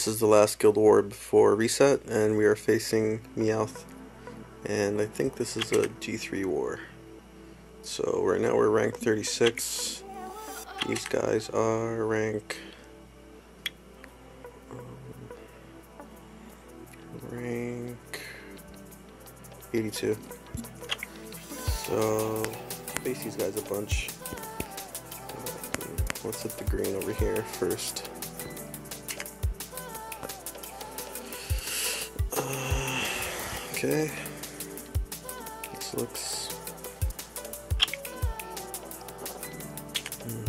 This is the last Guild War before reset, and we are facing Meowth. And I think this is a G3 war. So right now we're rank 36. These guys are rank... Um, rank 82. So, face these guys a bunch. Let's hit the green over here first. Okay. This looks. Hmm.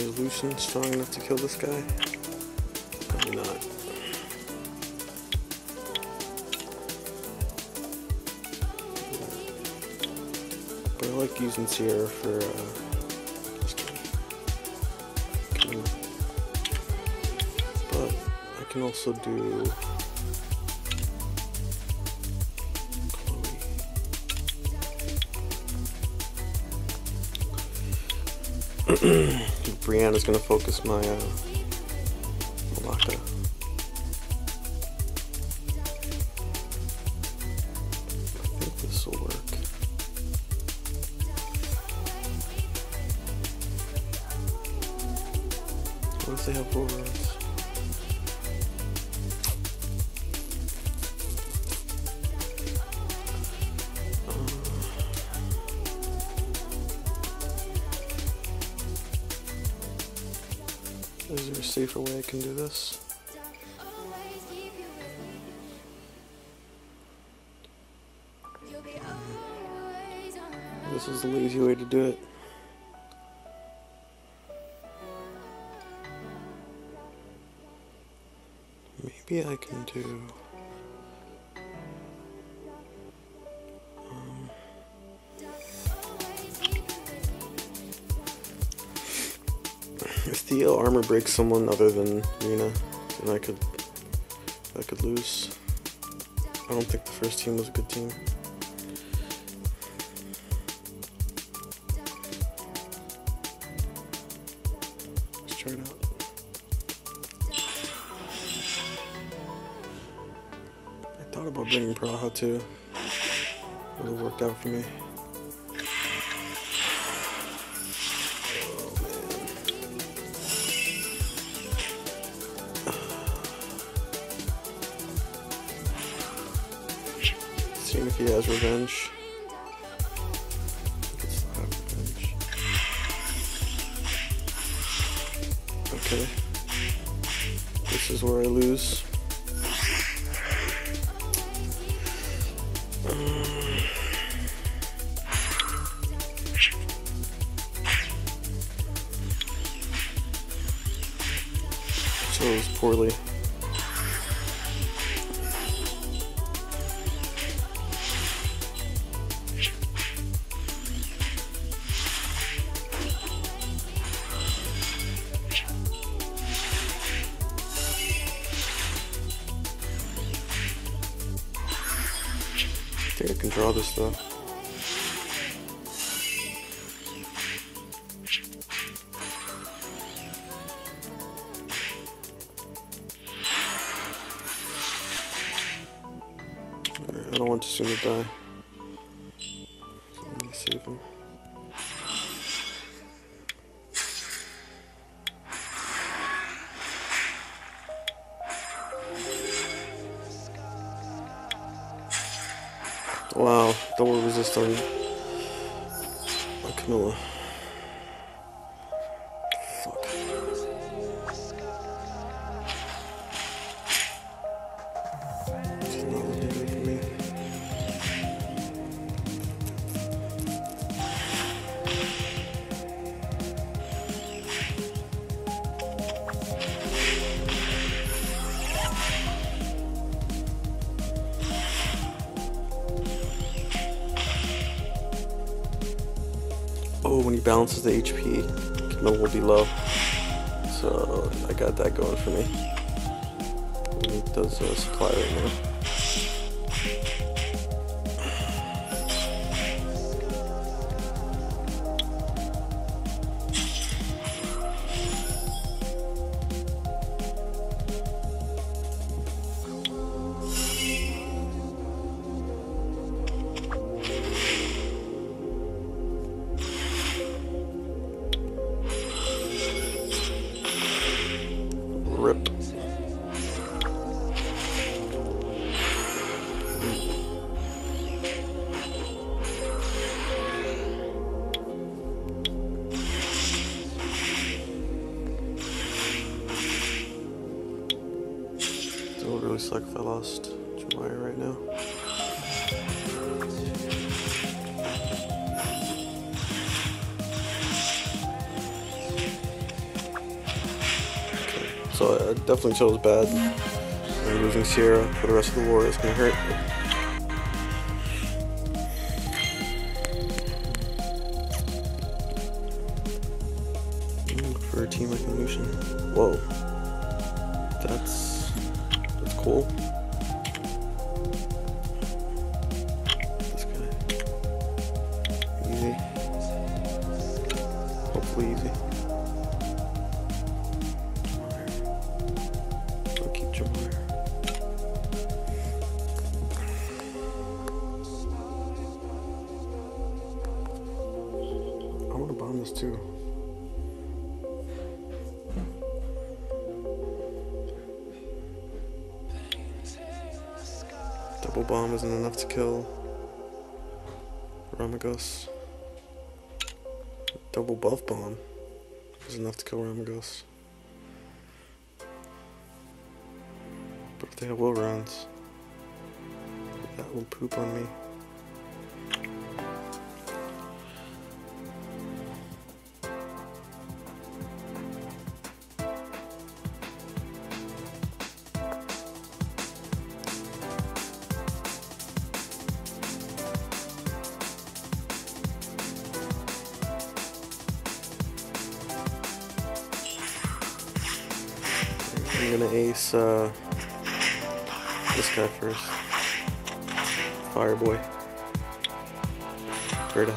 Evolution strong enough to kill this guy? Probably not. But I like using Sierra for uh, can also do Brianna's gonna focus my uh, Malaka. I think this will work. What if they have overrides? Safer way I can do this? This is the lazy way to do it. Maybe I can do. Armor breaks someone other than Rena, and I could I could lose. I don't think the first team was a good team. Let's try it out. I thought about bringing Praha too. It would have worked out for me. Seeing if he has revenge. Revenge. Okay. This is where I lose. Chose poorly. Think I can draw this though. Alright, I don't want to see to die. Wow, double resist on Camilla. When he balances the HP, Camilla will be low. So I got that going for me. He does uh, supply right now. Lost Jamire right now. So I definitely chose bad. And losing Sierra for the rest of the war is gonna hurt. Mm, for a team Lushen. Whoa. I want to bomb this too. Double bomb isn't enough to kill Ramagos. Double buff bomb is enough to kill Ramagos. But if they have will runes, that will poop on me. I'm gonna ace uh, this guy first. Fireboy. Where to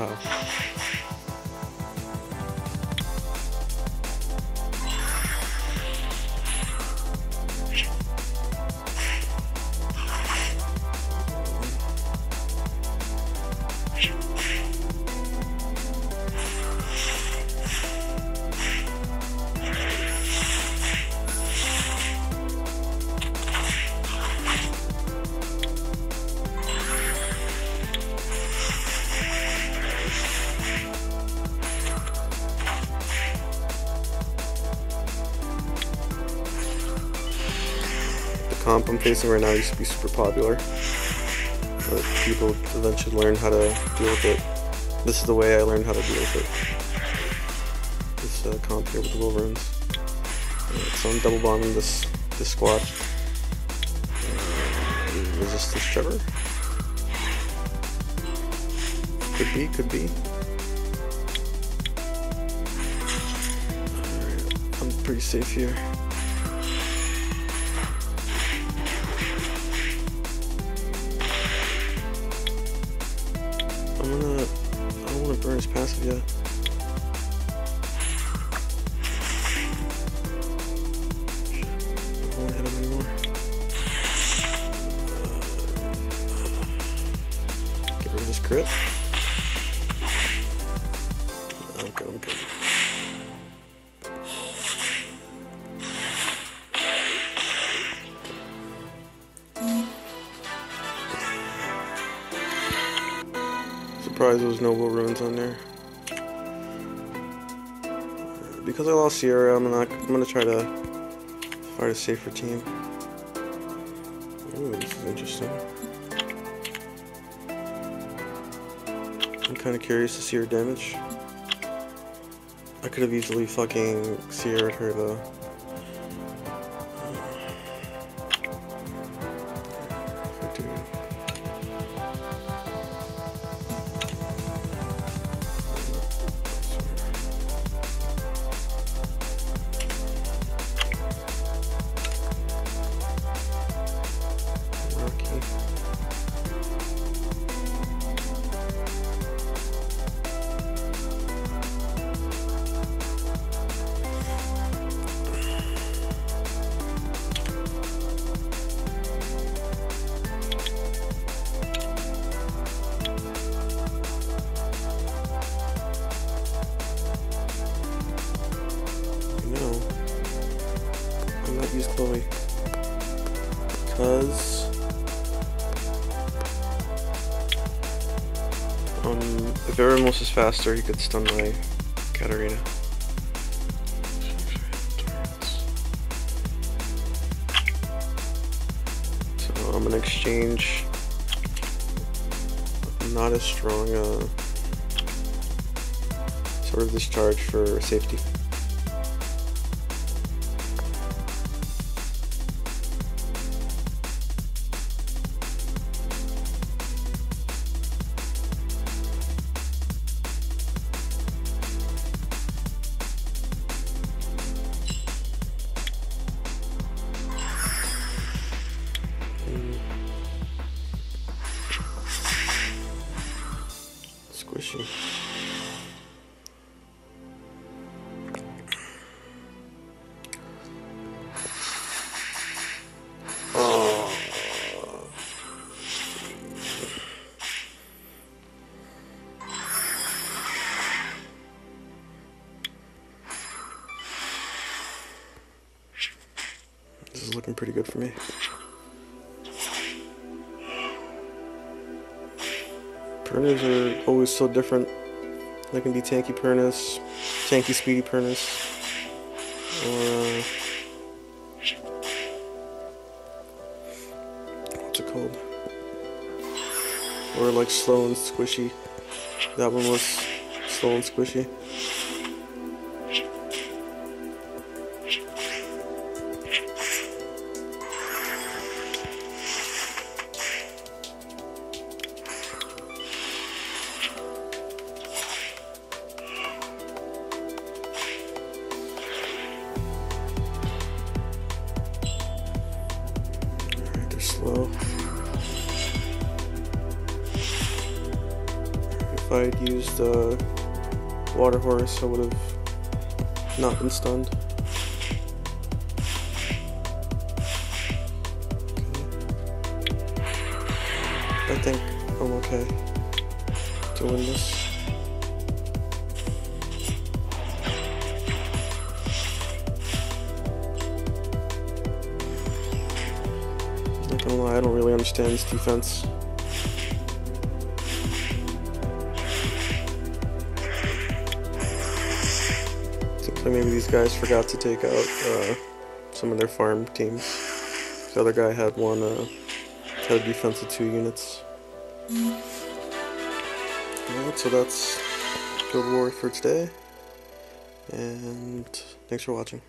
comp I'm facing right now used to be super popular, but people eventually learn how to deal with it. This is the way I learned how to deal with it. This uh, comp here with the Wolverines. Alright, so I'm double bombing this this squad. Uh, resistance Trevor. Could be, could be. Alright, I'm pretty safe here. His passive anymore. Get rid of this crit. Surprised there was no will runes on there. Because I lost Sierra, I'm. I'm gonna try to fight a safer team. Ooh, this is interesting. I'm kind of curious to see her damage. I could have easily fucking Sierra'd her though. Because... Um, if Eremos is faster, he could stun my Katarina. So I'm gonna exchange not as strong uh, sort of discharge for safety. This is looking pretty good for me. Perners are always so different. They can be tanky Pernus, tanky speedy Pernus, or uh, what's it called? Or like slow and squishy. That one was slow and squishy. If I had used uh, Water Horse, I would have not been stunned. Okay. I think I'm okay to win this. I don't really understand this defense. Maybe these guys forgot to take out uh, some of their farm teams. The other guy had one, uh, had a defense of two units. Alright, so that's Guild War for today. And thanks for watching.